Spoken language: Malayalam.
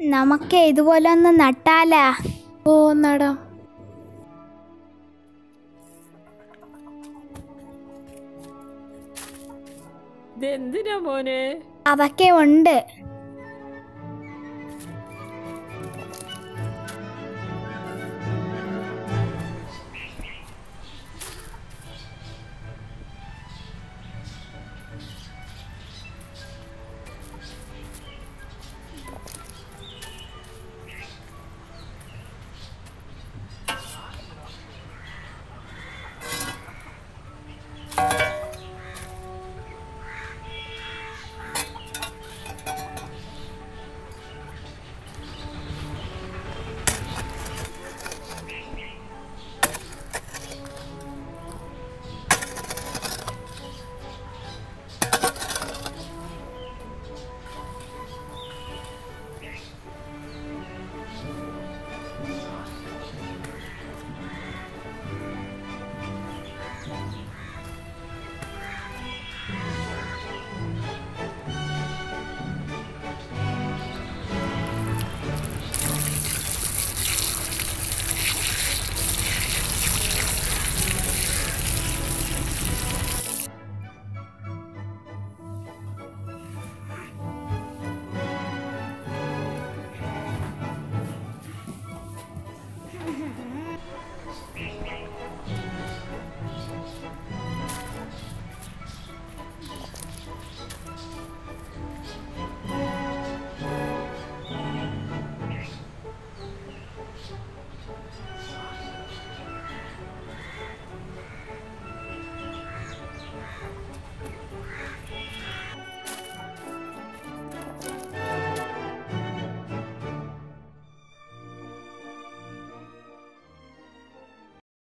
നമുക്ക് ഇതുപോലെ ഒന്ന് നട്ടാലാ. ഓ നടാം ഇതെന്തിനാ മോനെ? അതൊക്കെ ഉണ്ട്.